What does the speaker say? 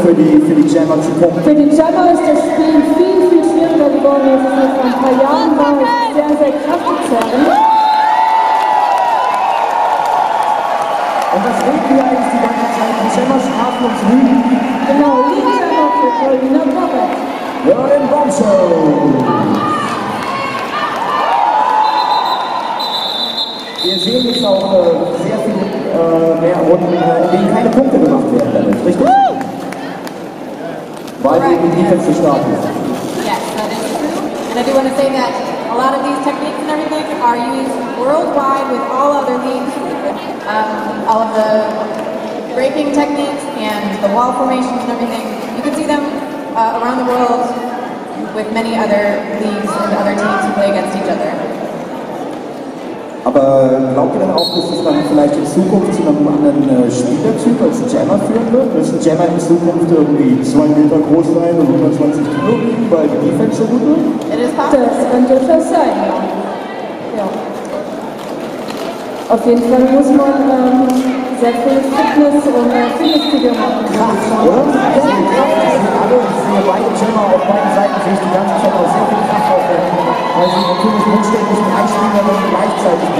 für die, für die Jammer zu punkten. Für die Jammer ist das Spiel viel, viel schwieriger geworden, als es noch vor ein paar Jahren war. Es ist sehr, sehr kraftzerrend. Und was reden wir eigentlich die ganze Zeit? Die Jammer strafen uns Lügen. Genau, liebe Jammer für Paulina Bobbert. Berlin Bomb Show. Wir sehen jetzt auch äh, sehr viele äh, mehr Runden, äh, in denen keine Punkte gemacht werden Weil Correct. die Defense ist. Yes, that is true. And I do want to say that a lot of these techniques and everything are used worldwide with all other leagues. Um, all of the breaking techniques and the wall formations and everything. You can see them uh, around the world with many other leagues and other teams Aber glaubt ihr dann auch, dass es dann vielleicht in Zukunft zu einem anderen äh, Spielertyp als Jammer führen wird? Dass ein Jammer in Zukunft irgendwie 2 Meter groß sein und 120 Kilo wiegen, weil die Defense so gut wird? Das kann durchaus sein, ja. ja. Auf jeden Fall muss man ähm, sehr viel Fitness und äh, Fitnessstudio machen. Oder? Ja, die Kraft, die sind alle, ich sehe beide Jammer auf beiden Seiten, sehe ich die ganze Zeit auch sehr viel Kraft aufwenden, weil sie natürlich buchstäblich drei Spielerinnen gleichzeitig